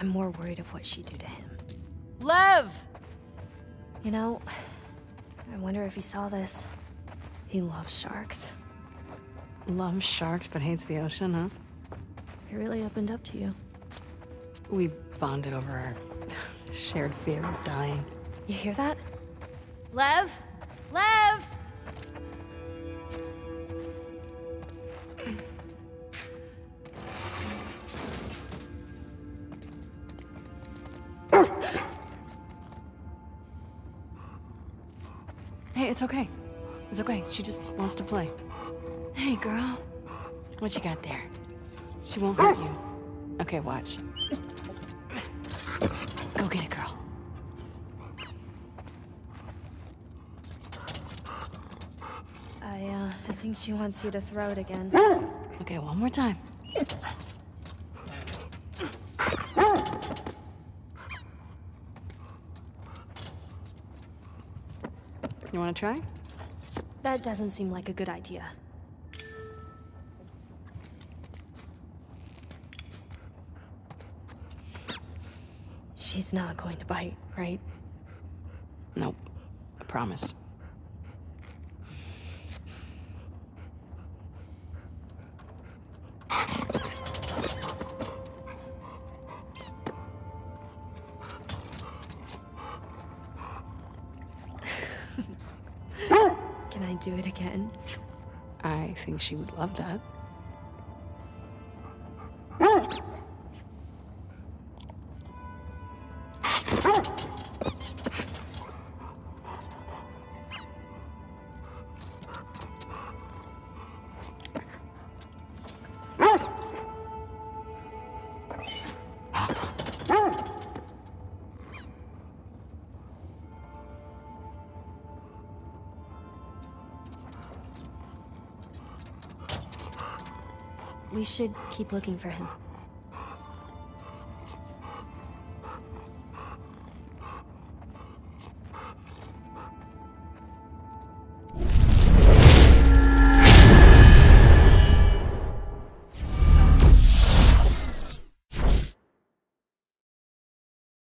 I'm more worried of what she'd do to him. Lev! You know, I wonder if he saw this. He loves sharks. Loves sharks but hates the ocean, huh? He really opened up to you. We bonded over our shared fear of dying. You hear that? Lev? Lev! Hey, it's okay. It's okay. She just wants to play. Hey, girl. What you got there? She won't hurt you. Okay, watch. Go get it, girl. I, uh, I think she wants you to throw it again. Okay, one more time. You want to try? That doesn't seem like a good idea. She's not going to bite, right? Nope. I promise. Do it again? I think she would love that. We should keep looking for him.